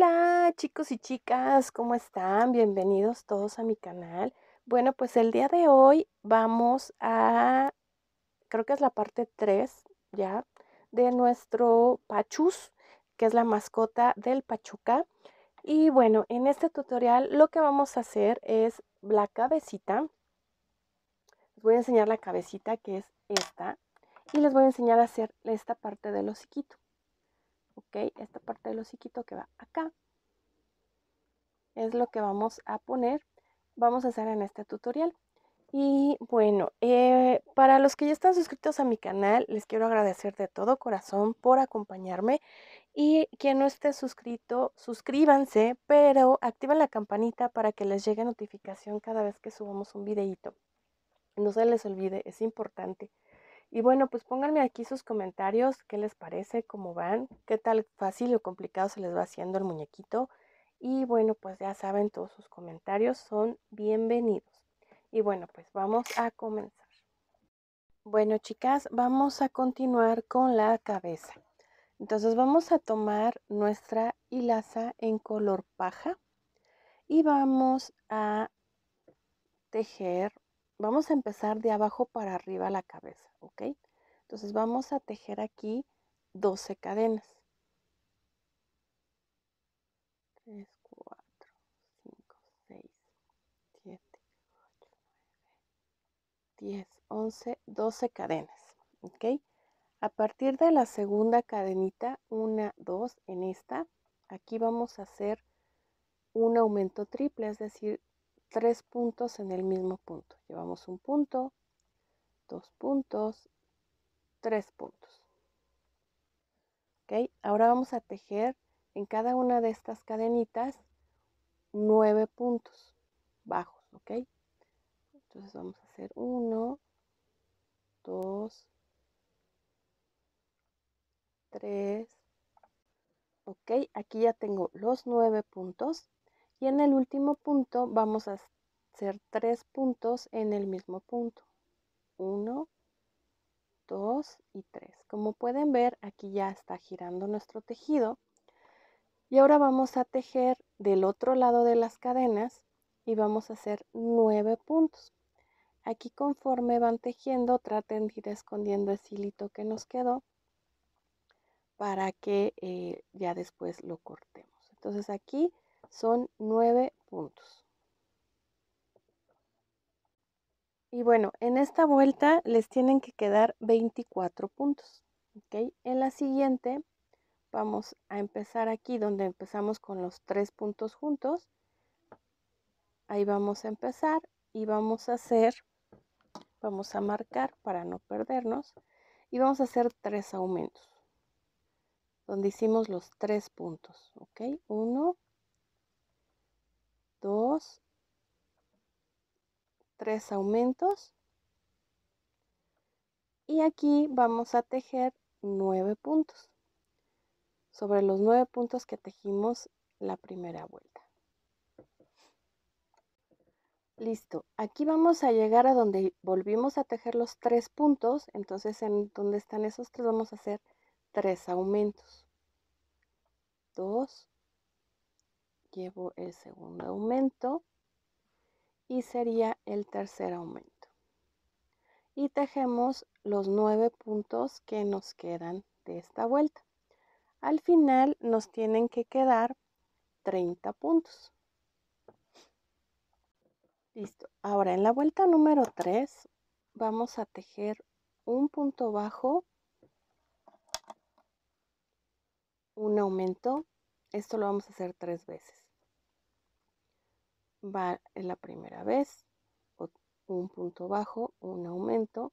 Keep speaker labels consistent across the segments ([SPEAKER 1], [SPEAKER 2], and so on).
[SPEAKER 1] Hola chicos y chicas, ¿cómo están? Bienvenidos todos a mi canal. Bueno, pues el día de hoy vamos a, creo que es la parte 3 ya, de nuestro Pachus, que es la mascota del Pachuca. Y bueno, en este tutorial lo que vamos a hacer es la cabecita. Les voy a enseñar la cabecita que es esta. Y les voy a enseñar a hacer esta parte del hociquito. ¿Ok? Esta parte del hociquito que va acá es lo que vamos a poner, vamos a hacer en este tutorial. Y bueno, eh, para los que ya están suscritos a mi canal, les quiero agradecer de todo corazón por acompañarme. Y quien no esté suscrito, suscríbanse, pero activen la campanita para que les llegue notificación cada vez que subamos un videito. No se les olvide, es importante. Y bueno, pues pónganme aquí sus comentarios, qué les parece, cómo van, qué tal fácil o complicado se les va haciendo el muñequito. Y bueno, pues ya saben, todos sus comentarios son bienvenidos. Y bueno, pues vamos a comenzar. Bueno, chicas, vamos a continuar con la cabeza. Entonces vamos a tomar nuestra hilaza en color paja y vamos a tejer vamos a empezar de abajo para arriba la cabeza, ¿ok? Entonces vamos a tejer aquí 12 cadenas. 3, 4, 5, 6, 7, 8, 9, 10, 11, 12 cadenas, ¿ok? A partir de la segunda cadenita, una, dos, en esta, aquí vamos a hacer un aumento triple, es decir, tres puntos en el mismo punto. Llevamos un punto, dos puntos, tres puntos. ¿Ok? Ahora vamos a tejer en cada una de estas cadenitas nueve puntos bajos. ¿Ok? Entonces vamos a hacer uno, dos, tres. Ok, aquí ya tengo los nueve puntos y en el último punto vamos a hacer tres puntos en el mismo punto. Uno, dos y tres. Como pueden ver, aquí ya está girando nuestro tejido. Y ahora vamos a tejer del otro lado de las cadenas y vamos a hacer nueve puntos. Aquí conforme van tejiendo, traten de ir escondiendo el hilito que nos quedó para que eh, ya después lo cortemos. Entonces aquí son nueve puntos. Y bueno, en esta vuelta les tienen que quedar 24 puntos. ¿ok? En la siguiente vamos a empezar aquí donde empezamos con los tres puntos juntos. Ahí vamos a empezar y vamos a hacer, vamos a marcar para no perdernos y vamos a hacer tres aumentos donde hicimos los tres puntos. ¿Ok? Uno, dos, tres aumentos. Y aquí vamos a tejer nueve puntos sobre los nueve puntos que tejimos la primera vuelta. Listo, aquí vamos a llegar a donde volvimos a tejer los tres puntos, entonces en donde están esos tres vamos a hacer tres aumentos. Dos, llevo el segundo aumento y sería el tercer aumento. Y tejemos los nueve puntos que nos quedan de esta vuelta. Al final nos tienen que quedar 30 puntos. Listo. Ahora en la vuelta número 3 vamos a tejer un punto bajo, un aumento. Esto lo vamos a hacer tres veces va la primera vez, un punto bajo, un aumento,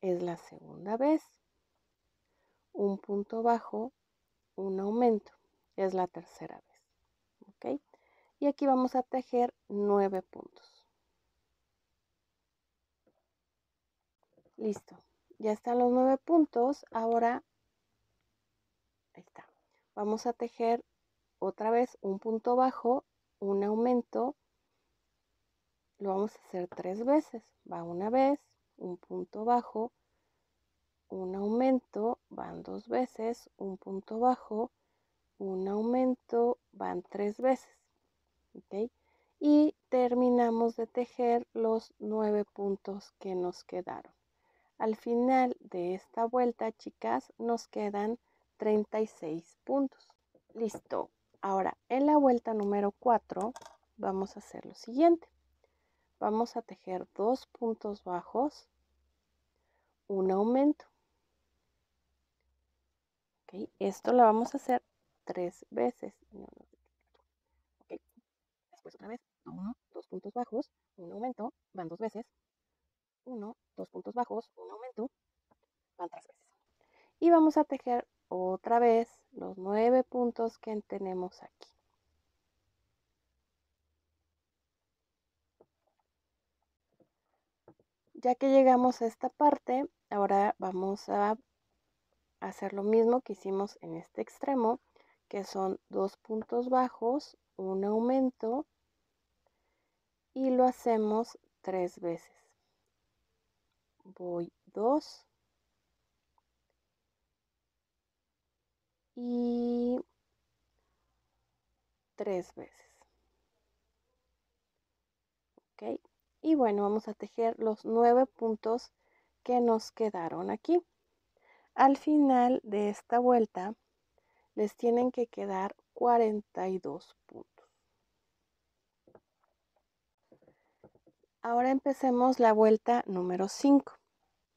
[SPEAKER 1] es la segunda vez, un punto bajo, un aumento, es la tercera vez. ¿Ok? Y aquí vamos a tejer nueve puntos. Listo. Ya están los nueve puntos. Ahora, está. Vamos a tejer otra vez un punto bajo un aumento lo vamos a hacer tres veces. Va una vez, un punto bajo, un aumento, van dos veces, un punto bajo, un aumento, van tres veces. ¿Ok? Y terminamos de tejer los nueve puntos que nos quedaron. Al final de esta vuelta, chicas, nos quedan 36 puntos. Listo. Ahora, en la vuelta número 4, vamos a hacer lo siguiente. Vamos a tejer dos puntos bajos, un aumento. Esto lo vamos a hacer tres veces. Después otra vez, uno, dos puntos bajos, un aumento, van dos veces. Uno, dos puntos bajos, un aumento, van tres veces. Y vamos a tejer otra vez los nueve puntos que tenemos aquí. Ya que llegamos a esta parte, ahora vamos a hacer lo mismo que hicimos en este extremo, que son dos puntos bajos, un aumento y lo hacemos tres veces. Voy dos y tres veces. ¿Ok? Y bueno, vamos a tejer los nueve puntos que nos quedaron aquí. Al final de esta vuelta les tienen que quedar 42 puntos. Ahora empecemos la vuelta número 5.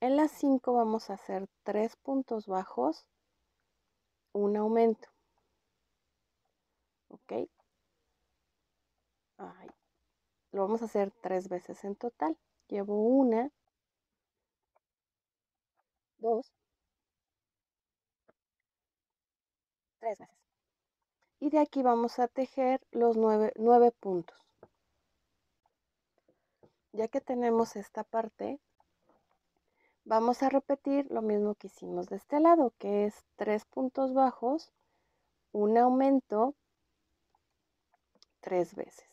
[SPEAKER 1] En la 5 vamos a hacer 3 puntos bajos, un aumento. ¿Ok? Lo vamos a hacer tres veces en total. Llevo una, dos, tres veces. Y de aquí vamos a tejer los nueve, nueve puntos. Ya que tenemos esta parte, vamos a repetir lo mismo que hicimos de este lado, que es tres puntos bajos, un aumento, tres veces.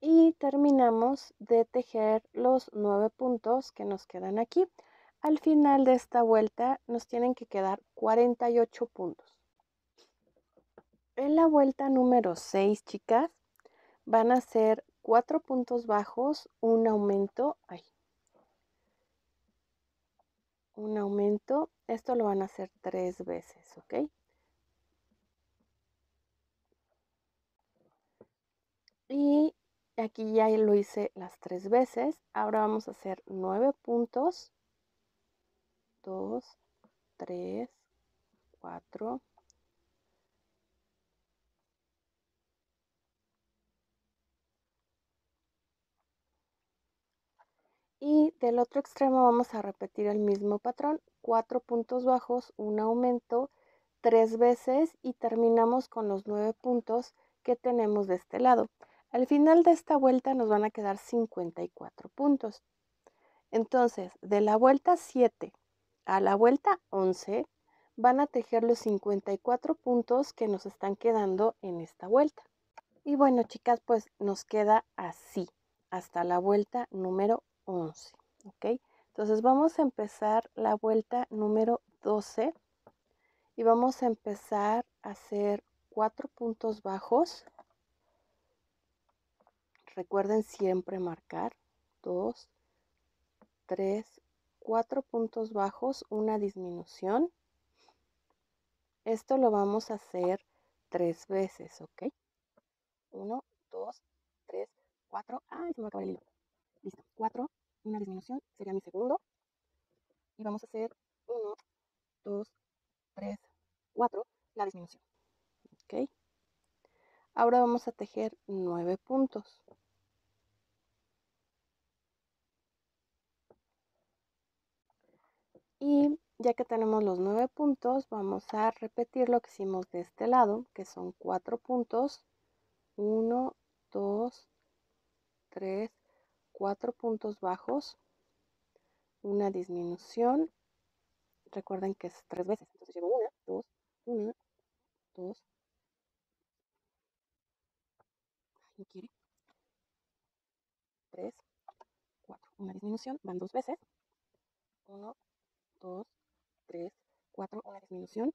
[SPEAKER 1] y terminamos de tejer los nueve puntos que nos quedan aquí. Al final de esta vuelta nos tienen que quedar 48 puntos. En la vuelta número 6, chicas, van a ser cuatro puntos bajos, un aumento, ay, un aumento, esto lo van a hacer tres veces, ¿ok? Y Aquí ya lo hice las tres veces. Ahora vamos a hacer nueve puntos. Dos, tres, cuatro. Y del otro extremo vamos a repetir el mismo patrón. Cuatro puntos bajos, un aumento, tres veces y terminamos con los nueve puntos que tenemos de este lado. Al final de esta vuelta nos van a quedar 54 puntos. Entonces, de la vuelta 7 a la vuelta 11, van a tejer los 54 puntos que nos están quedando en esta vuelta. Y bueno, chicas, pues nos queda así hasta la vuelta número 11. ¿Ok? Entonces vamos a empezar la vuelta número 12 y vamos a empezar a hacer cuatro puntos bajos Recuerden siempre marcar 2, 3, 4 puntos bajos, una disminución. Esto lo vamos a hacer tres veces, ¿ok? 1, 2, 3, 4. ¡Ay, se me acaba el hilo! Listo. 4, una disminución, sería mi segundo. Y vamos a hacer 1, 2, 3, 4, la disminución. ¿Ok? Ahora vamos a tejer 9 puntos. Y ya que tenemos los nueve puntos, vamos a repetir lo que hicimos de este lado, que son cuatro puntos. Uno, dos, tres, cuatro puntos bajos. Una disminución. Recuerden que es tres veces. Entonces llevo una, dos, una, dos. Tres, cuatro. Una disminución. Van dos veces. 1, 2, 3, 4, una disminución,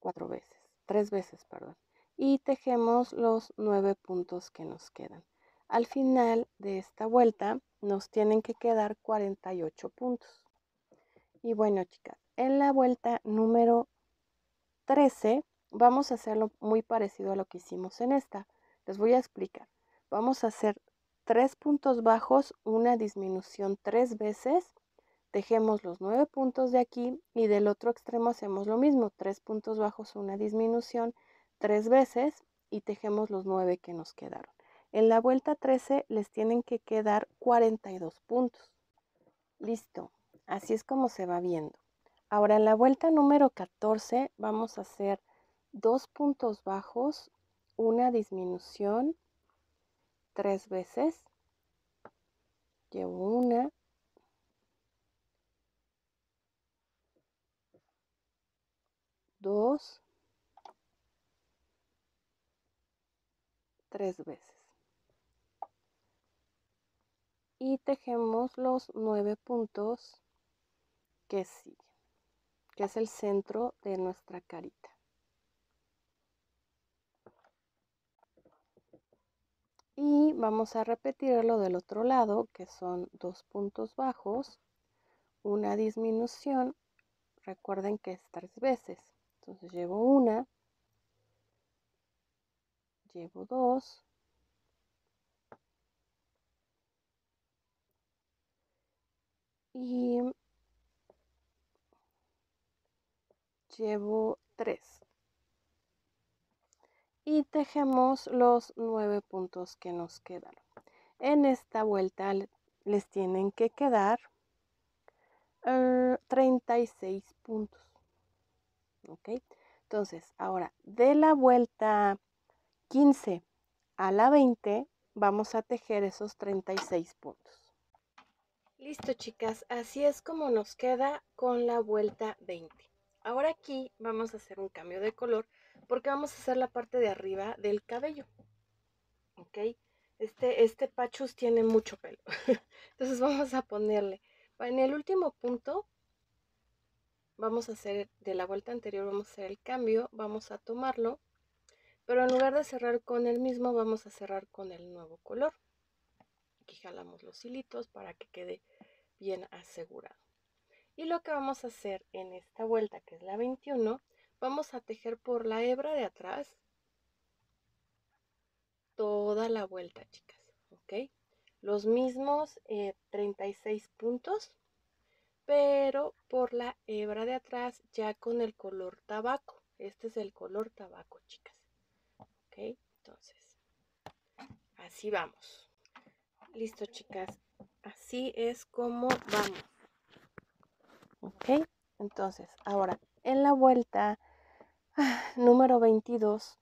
[SPEAKER 1] cuatro veces, tres veces, perdón. Y tejemos los nueve puntos que nos quedan. Al final de esta vuelta nos tienen que quedar 48 puntos. Y bueno, chicas, en la vuelta número 13 vamos a hacerlo muy parecido a lo que hicimos en esta. Les voy a explicar. Vamos a hacer tres puntos bajos, una disminución tres veces. Tejemos los nueve puntos de aquí y del otro extremo hacemos lo mismo. Tres puntos bajos, una disminución tres veces y tejemos los nueve que nos quedaron. En la vuelta 13 les tienen que quedar 42 puntos. Listo. Así es como se va viendo. Ahora en la vuelta número 14 vamos a hacer dos puntos bajos, una disminución tres veces. Llevo una. Dos. Tres veces. Y tejemos los nueve puntos que siguen, que es el centro de nuestra carita. y vamos a repetirlo del otro lado que son dos puntos bajos una disminución recuerden que es tres veces entonces llevo una llevo dos y llevo tres y tejemos los nueve puntos que nos quedaron. En esta vuelta les tienen que quedar 36 eh, puntos. ¿Ok? Entonces, ahora de la vuelta 15 a la 20 vamos a tejer esos 36 puntos. Listo, chicas. Así es como nos queda con la vuelta 20. Ahora aquí vamos a hacer un cambio de color porque vamos a hacer la parte de arriba del cabello. ¿Ok? Este, este pachus tiene mucho pelo. Entonces vamos a ponerle. En el último punto, vamos a hacer, de la vuelta anterior, vamos a hacer el cambio. Vamos a tomarlo. Pero en lugar de cerrar con el mismo, vamos a cerrar con el nuevo color. Aquí jalamos los hilitos para que quede bien asegurado. Y lo que vamos a hacer en esta vuelta, que es la 21, vamos a tejer por la hebra de atrás toda la vuelta, chicas, ¿ok? Los mismos 36 eh, puntos, pero por la hebra de atrás ya con el color tabaco. Este es el color tabaco, chicas, ¿ok? Entonces, así vamos. Listo, chicas. Así es como vamos. ¿Ok? Entonces, ahora en la vuelta Número 22.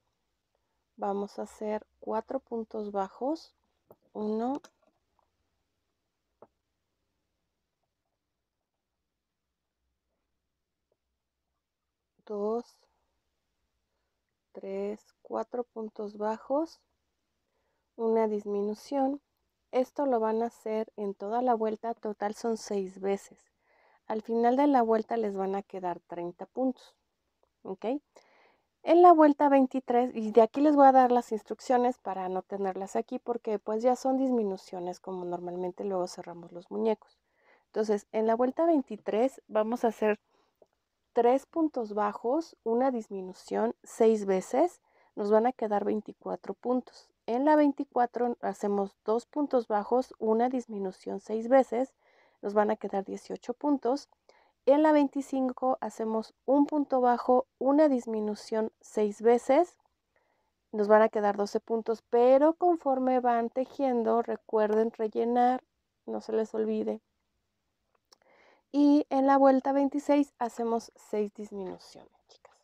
[SPEAKER 1] Vamos a hacer cuatro puntos bajos. Uno. Dos. Tres. Cuatro puntos bajos. Una disminución. Esto lo van a hacer en toda la vuelta. Total son seis veces. Al final de la vuelta les van a quedar 30 puntos. ¿ok? En la vuelta 23, y de aquí les voy a dar las instrucciones para no tenerlas aquí porque pues ya son disminuciones como normalmente luego cerramos los muñecos. Entonces, en la vuelta 23 vamos a hacer tres puntos bajos, una disminución seis veces, nos van a quedar 24 puntos. En la 24 hacemos dos puntos bajos, una disminución seis veces, nos van a quedar 18 puntos. En la 25 hacemos un punto bajo, una disminución seis veces. Nos van a quedar 12 puntos, pero conforme van tejiendo, recuerden rellenar, no se les olvide. Y en la vuelta 26 hacemos 6 disminuciones, chicas.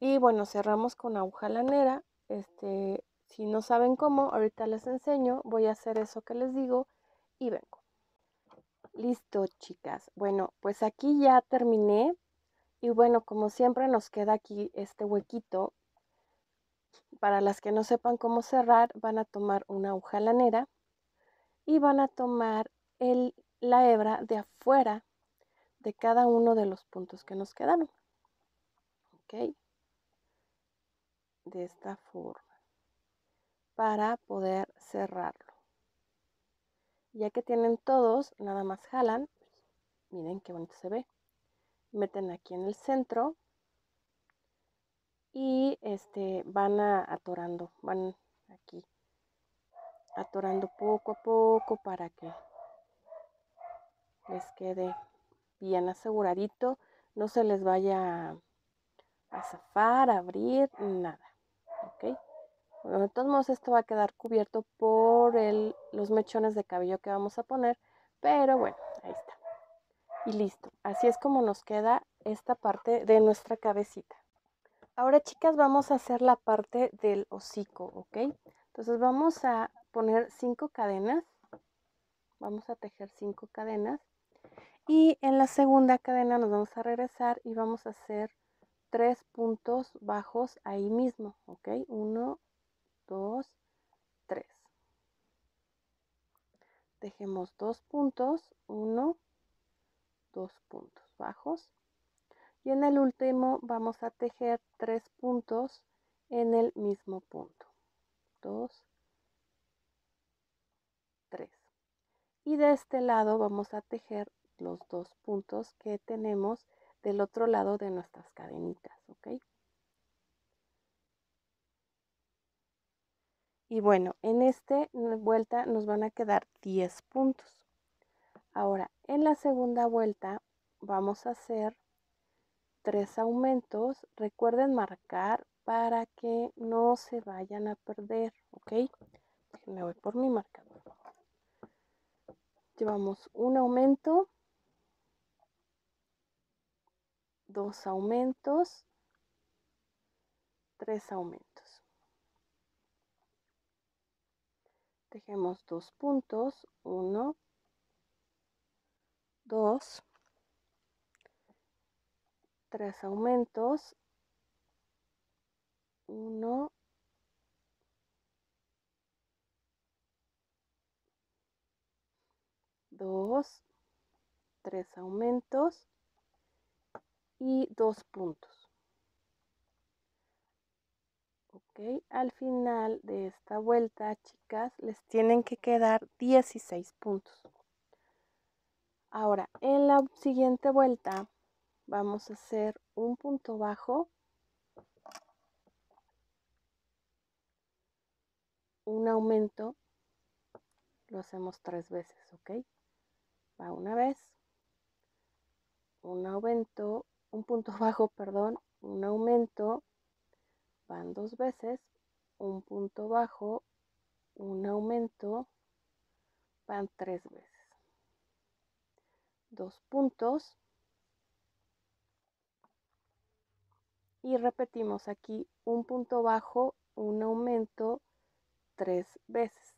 [SPEAKER 1] Y bueno, cerramos con aguja lanera. Este, si no saben cómo, ahorita les enseño. Voy a hacer eso que les digo y vengo. Listo, chicas. Bueno, pues aquí ya terminé. Y bueno, como siempre nos queda aquí este huequito. Para las que no sepan cómo cerrar, van a tomar una aguja lanera y van a tomar el la hebra de afuera de cada uno de los puntos que nos quedaron. ¿Ok? De esta forma. Para poder cerrarlo. Ya que tienen todos, nada más jalan. Miren qué bonito se ve. Meten aquí en el centro. Y este van atorando, van aquí atorando poco a poco para que les quede bien aseguradito, no se les vaya a zafar, a abrir, nada. Bueno, de todos modos esto va a quedar cubierto por los mechones de cabello que vamos a poner, pero bueno, ahí está. Y listo, así es como nos queda esta parte de nuestra cabecita. Ahora chicas vamos a hacer la parte del hocico, ¿ok? Entonces vamos a poner cinco cadenas, vamos a tejer cinco cadenas y en la segunda cadena nos vamos a regresar y vamos a hacer tres puntos bajos ahí mismo, ¿ok? Uno, dos, tres. Tejemos dos puntos, uno, dos puntos bajos. Y en el último vamos a tejer tres puntos en el mismo punto. Dos, tres. Y de este lado vamos a tejer los dos puntos que tenemos del otro lado de nuestras cadenitas, ¿ok? Y bueno, en esta vuelta nos van a quedar 10 puntos. Ahora, en la segunda vuelta vamos a hacer tres aumentos. Recuerden marcar para que no se vayan a perder, ¿ok? Me voy por mi marcador. Llevamos un aumento, dos aumentos, tres aumentos. Tejemos dos puntos, uno, dos, tres aumentos, uno, dos, tres aumentos, y dos puntos. Al final de esta vuelta, chicas, les tienen que quedar 16 puntos. Ahora, en la siguiente vuelta vamos a hacer un punto bajo, un aumento, lo hacemos tres veces, ¿ok? Va una vez, un aumento, un punto bajo, perdón, un aumento, van dos veces, un punto bajo, un aumento, van tres veces. Dos puntos. Y repetimos aquí un punto bajo, un aumento, tres veces.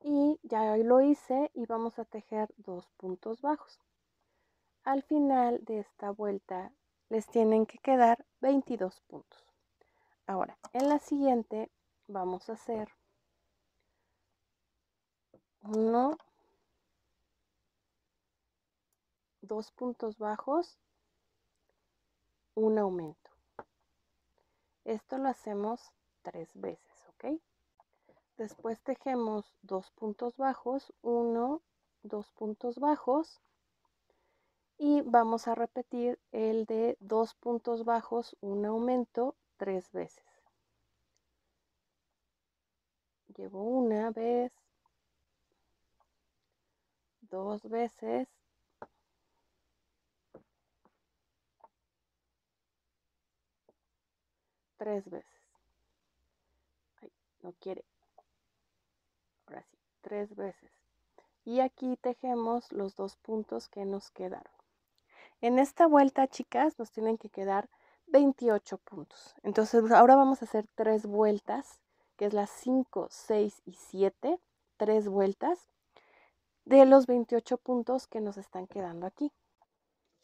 [SPEAKER 1] Y ya lo hice y vamos a tejer dos puntos bajos. Al final de esta vuelta les tienen que quedar 22 puntos. Ahora, en la siguiente vamos a hacer uno, dos puntos bajos, un aumento. Esto lo hacemos tres veces, ¿ok? Después tejemos dos puntos bajos, uno, dos puntos bajos, y vamos a repetir el de dos puntos bajos, un aumento, tres veces. Llevo una vez, dos veces, tres veces. No quiere. Ahora sí, tres veces. Y aquí tejemos los dos puntos que nos quedaron. En esta vuelta, chicas, nos tienen que quedar 28 puntos. Entonces, ahora vamos a hacer tres vueltas, que es las 5, 6 y 7, tres vueltas de los 28 puntos que nos están quedando aquí.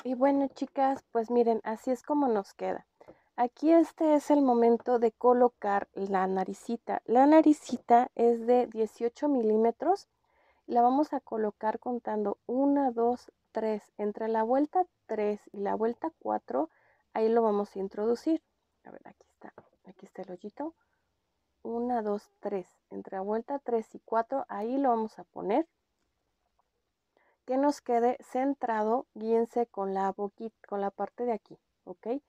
[SPEAKER 1] Y bueno, chicas, pues miren, así es como nos queda. Aquí este es el momento de colocar la naricita. La naricita es de 18 milímetros la vamos a colocar contando 1, 2, 3. Entre la vuelta 3 y la vuelta 4, ahí lo vamos a introducir. A ver, aquí está, aquí está el hoyito. 1, 2, 3. Entre la vuelta 3 y 4, ahí lo vamos a poner. Que nos quede centrado, guíense con la boquita, con la parte de aquí, ¿ok?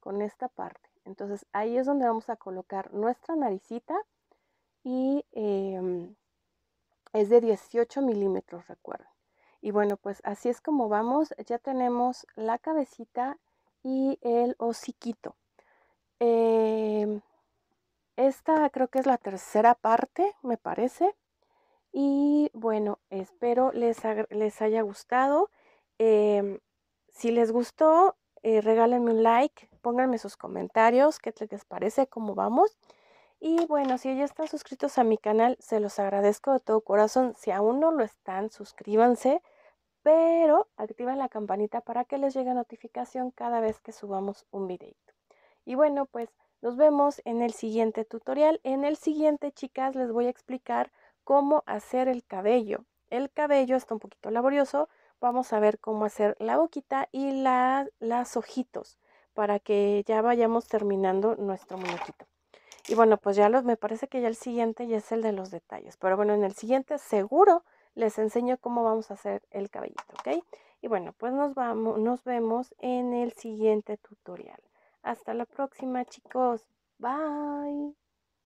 [SPEAKER 1] Con esta parte. Entonces ahí es donde vamos a colocar nuestra naricita y em, es de 18 milímetros, recuerden. Y bueno, pues así es como vamos. Ya tenemos la cabecita y el hociquito. Em, esta creo que es la tercera parte, me parece. Y bueno, espero les, les haya gustado. Em, si les gustó, eh, regálenme un like, pónganme sus comentarios, qué les parece, cómo vamos. Y bueno, si ya están suscritos a mi canal, se los agradezco de todo corazón. Si aún no lo están, suscríbanse, pero activen la campanita para que les llegue notificación cada vez que subamos un videito. Y bueno, pues nos vemos en el siguiente tutorial. En el siguiente, chicas, les voy a explicar cómo hacer el cabello. El cabello está un poquito laborioso. Vamos a ver cómo hacer la boquita y la, las ojitos para que ya vayamos terminando nuestro muñequito. Y bueno, pues ya los, me parece que ya el siguiente ya es el de los detalles. Pero bueno, en el siguiente seguro les enseño cómo vamos a hacer el cabellito, ¿ok? Y bueno, pues nos vamos, nos vemos en el siguiente tutorial. Hasta la próxima, chicos. Bye.